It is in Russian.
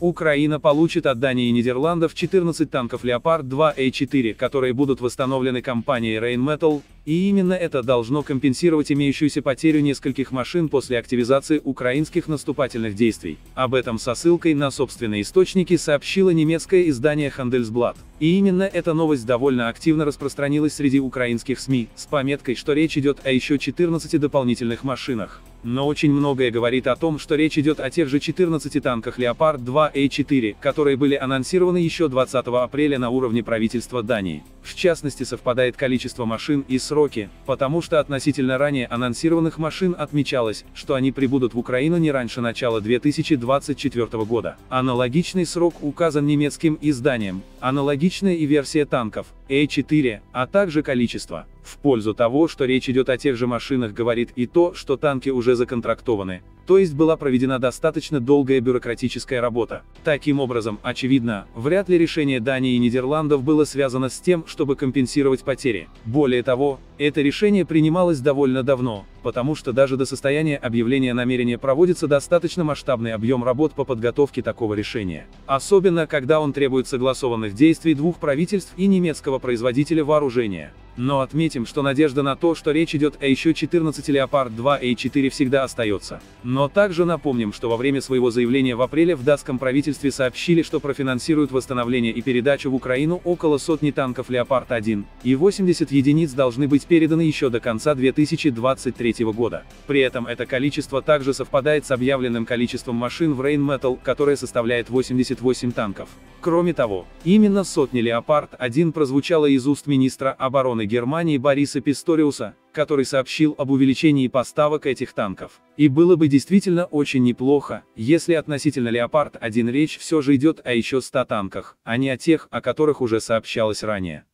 Украина получит от Дании и Нидерландов 14 танков Leopard-2A4, которые будут восстановлены компанией Rheinmetall, и именно это должно компенсировать имеющуюся потерю нескольких машин после активизации украинских наступательных действий. Об этом со ссылкой на собственные источники сообщило немецкое издание Handelsblatt. И именно эта новость довольно активно распространилась среди украинских СМИ, с пометкой, что речь идет о еще 14 дополнительных машинах. Но очень многое говорит о том, что речь идет о тех же 14 танках Leopard 2 A4, которые были анонсированы еще 20 апреля на уровне правительства Дании. В частности совпадает количество машин и сроки, потому что относительно ранее анонсированных машин отмечалось, что они прибудут в Украину не раньше начала 2024 года. Аналогичный срок указан немецким изданием, аналогичная и версия танков, A4, а также количество. В пользу того, что речь идет о тех же машинах говорит и то, что танки уже законтрактованы, то есть была проведена достаточно долгая бюрократическая работа. Таким образом, очевидно, вряд ли решение Дании и Нидерландов было связано с тем, чтобы компенсировать потери. Более того, это решение принималось довольно давно, потому что даже до состояния объявления намерения проводится достаточно масштабный объем работ по подготовке такого решения. Особенно, когда он требует согласованных действий двух правительств и немецкого производителя вооружения. Но отметим, что надежда на то, что речь идет о еще 14 Leopard 2 A4 всегда остается. Но также напомним, что во время своего заявления в апреле в датском правительстве сообщили, что профинансируют восстановление и передачу в Украину около сотни танков Leopard 1, и 80 единиц должны быть переданы еще до конца 2023 года. При этом это количество также совпадает с объявленным количеством машин в Rheinmetall, которое составляет 88 танков. Кроме того, именно сотни Leopard 1 прозвучала из уст министра обороны Германии Бориса Писториуса, который сообщил об увеличении поставок этих танков. И было бы действительно очень неплохо, если относительно Леопард 1 речь все же идет о еще 100 танках, а не о тех, о которых уже сообщалось ранее.